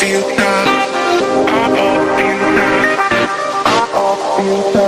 I owe you now.